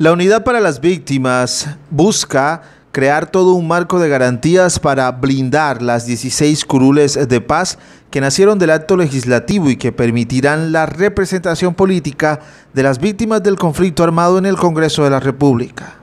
La Unidad para las Víctimas busca crear todo un marco de garantías para blindar las 16 curules de paz que nacieron del acto legislativo y que permitirán la representación política de las víctimas del conflicto armado en el Congreso de la República.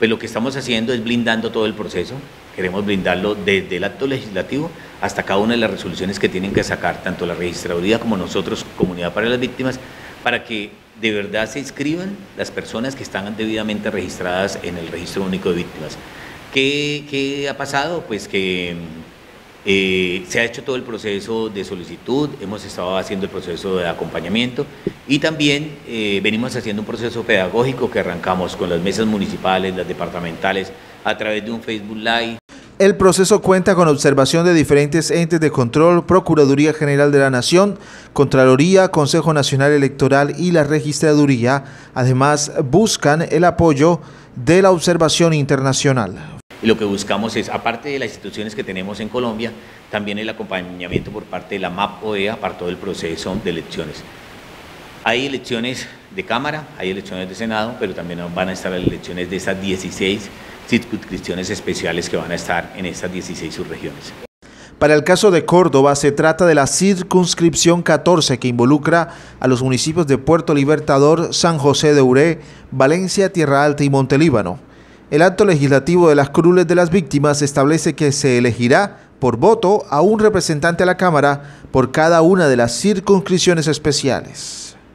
Pues lo que estamos haciendo es blindando todo el proceso, queremos blindarlo desde el acto legislativo hasta cada una de las resoluciones que tienen que sacar tanto la registraduría como nosotros, Comunidad para las Víctimas, para que de verdad se inscriban las personas que están debidamente registradas en el registro único de víctimas. ¿Qué, ha pasado? Pues que eh, se ha hecho todo el proceso de solicitud, hemos estado haciendo el proceso de acompañamiento y también eh, venimos haciendo un proceso pedagógico que arrancamos con las mesas municipales, las departamentales, a través de un Facebook Live. El proceso cuenta con observación de diferentes entes de control, Procuraduría General de la Nación, Contraloría, Consejo Nacional Electoral y la Registraduría. Además, buscan el apoyo de la observación internacional. Y lo que buscamos es, aparte de las instituciones que tenemos en Colombia, también el acompañamiento por parte de la MAP OEA para todo el proceso de elecciones. Hay elecciones de Cámara, hay elecciones de Senado, pero también van a estar las elecciones de esas 16 circunscripciones especiales que van a estar en estas 16 subregiones. Para el caso de Córdoba se trata de la circunscripción 14 que involucra a los municipios de Puerto Libertador, San José de Uré, Valencia, Tierra Alta y Montelíbano. El acto legislativo de las cruces de las víctimas establece que se elegirá por voto a un representante a la Cámara por cada una de las circunscripciones especiales.